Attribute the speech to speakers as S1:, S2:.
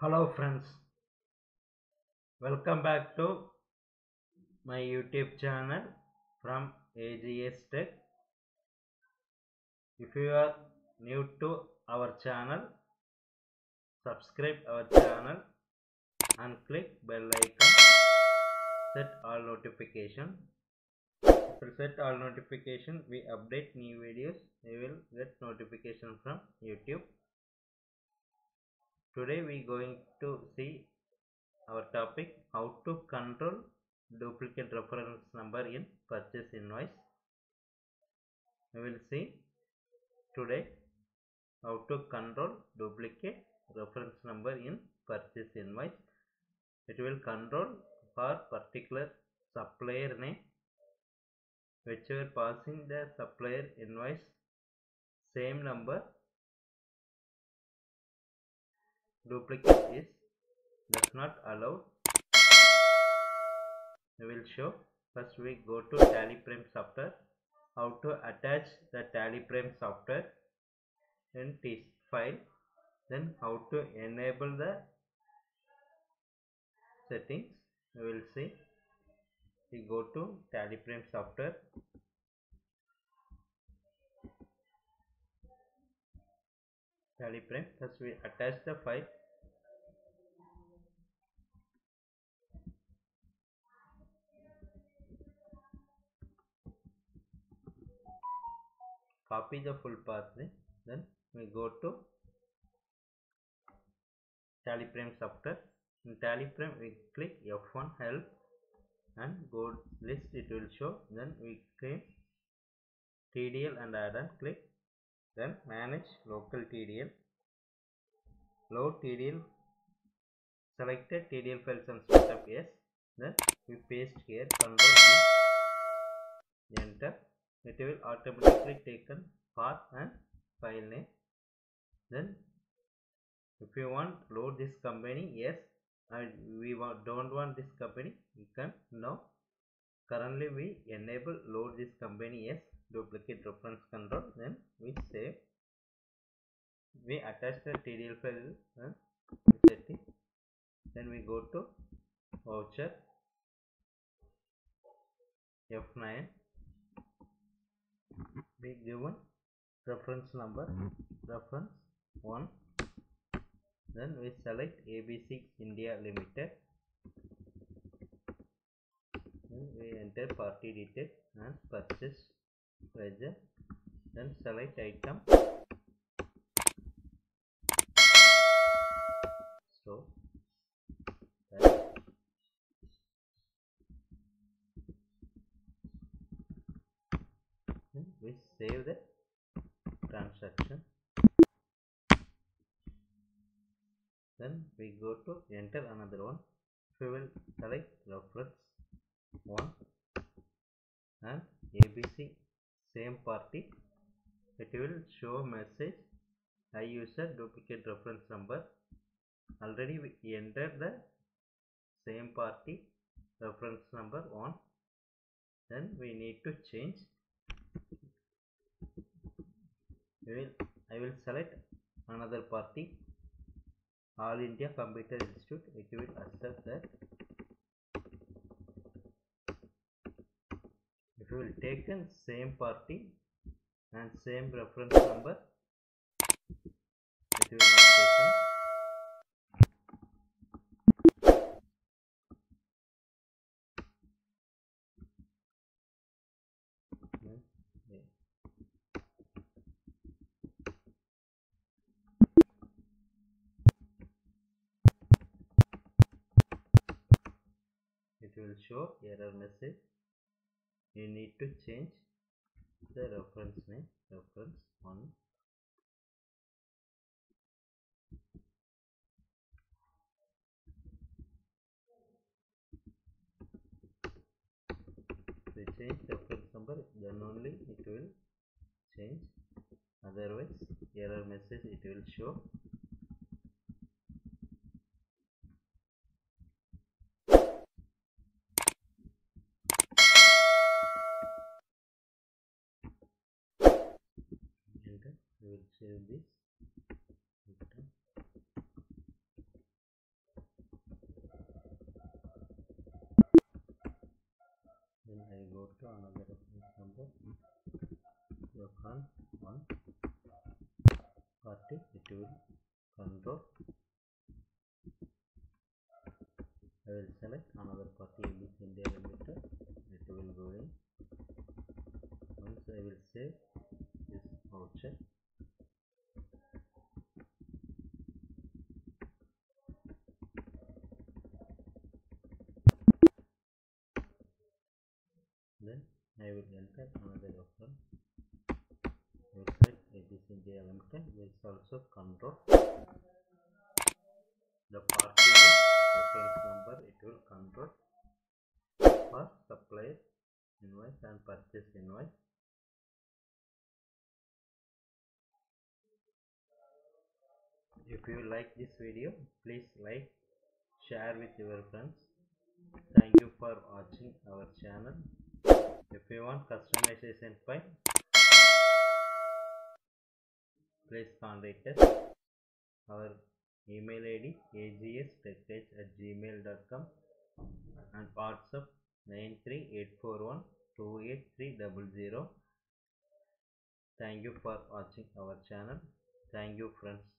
S1: Hello friends, welcome back to my YouTube channel from AGS Tech. If you are new to our channel, subscribe our channel and click bell icon. Set all notification. If you set all notification, we update new videos. You will get notification from YouTube. Today we are going to see our topic how to control duplicate reference number in purchase invoice. We will see today how to control duplicate reference number in purchase invoice. It will control for particular supplier name which you are passing the supplier invoice same number duplicate is does not allowed we will show. First we go to tally software. How to attach the tally software in this file. Then how to enable the settings. We will see. We go to tally software. Tally first we attach the file copy the full path name then we go to tally software. In tally we click f1 help and go list it will show. Then we click tdl and add-on click. Then manage local tdl load tdl selected tdl files and setup yes. Then we paste here control enter it will automatically taken path and file name. Then if you want load this company yes and we want, don't want this company you can no currently we enable load this company yes duplicate reference control then we save. We attach the tdl file setting then we go to voucher f9 we given. Reference number. Reference. 1 then we select abc india limited. Then we enter party detail and purchase ledger. Then select item so then then we save the transaction. Then we go to enter another one. We will select reference 1 and abc same party. It will show message. I user duplicate reference number. Already we entered the same party reference number 1 then we need to change we will i will select another party. All india computer institute it will accept that. If you will taken same party and same reference number. It will not taken then yeah. it will show error message you need to change the reference name reference 1 we change reference number then only it will change. Otherwise error message it will show save this. Then I go to another reference number Johan 1 40 it will control. I will enter another reference website ABC India Limited which also control. The party reference number it will control. For supplier invoice and purchase invoice. If you like this video please like share with your friends. Thank you for watching our channel if you want customization file please contact us. Our email id agstechdate at gmail.com and whatsapp 93841 thank you for watching our channel. Thank you friends